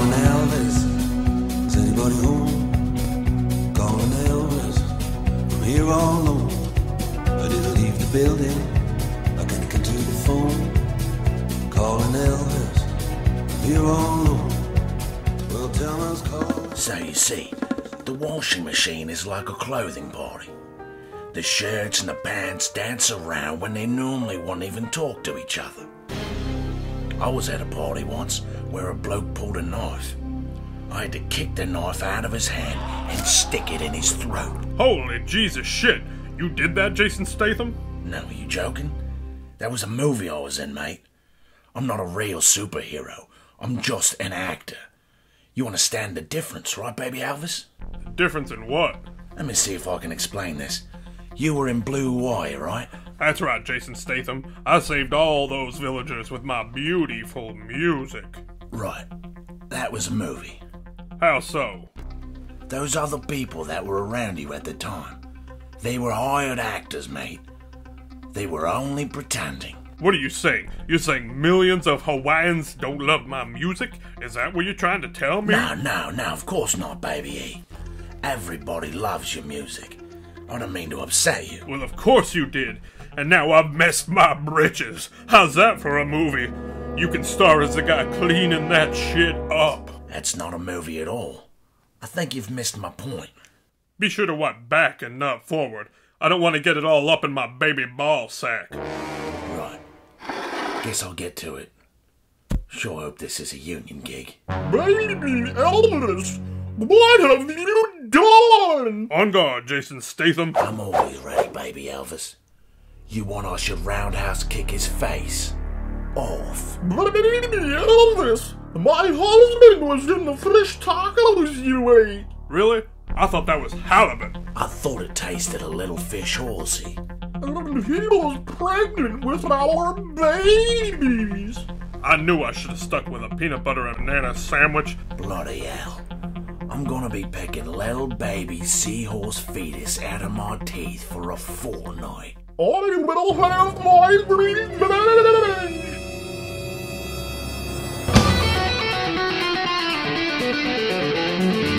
Calling Elvis. Is anybody home? Calling Elvis. I'm here all alone. I didn't leave the building. I can't get to the phone. Calling Elvis. I'm here all alone. Well. So you see, the washing machine is like a clothing party. The shirts and the pants dance around when they normally won't even talk to each other. I was at a party once where a bloke pulled a knife. I had to kick the knife out of his hand and stick it in his throat. Holy Jesus shit! You did that, Jason Statham? No, are you joking? That was a movie I was in, mate. I'm not a real superhero. I'm just an actor. You understand the difference, right, baby Elvis? Difference in what? Let me see if I can explain this. You were in Blue Hawaii, right? That's right, Jason Statham. I saved all those villagers with my beautiful music. Right. That was a movie. How so? Those other people that were around you at the time, they were hired actors, mate. They were only pretending. What are you saying? You're saying millions of Hawaiians don't love my music? Is that what you're trying to tell me? No, no, no, of course not, baby E. Everybody loves your music. I don't mean to upset you. Well, of course you did. And now I've messed my britches. How's that for a movie? You can star as the guy cleaning that shit up. That's not a movie at all. I think you've missed my point. Be sure to wipe back and not forward. I don't want to get it all up in my baby ball sack. Right. Guess I'll get to it. Sure hope this is a union gig. Baby Elvis, what have you done? On guard, Jason Statham. I'm always ready, baby Elvis. You want I should roundhouse kick his face? Off. Baby Elvis, my husband was in the fish tacos you ate. Really? I thought that was halibut. I thought it tasted a little fish horsey. And he was pregnant with our babies. I knew I should have stuck with a peanut butter and banana sandwich. Bloody hell. I'm gonna be picking little baby seahorse fetus out of my teeth for a fortnight. I will have my revenge! Thank you.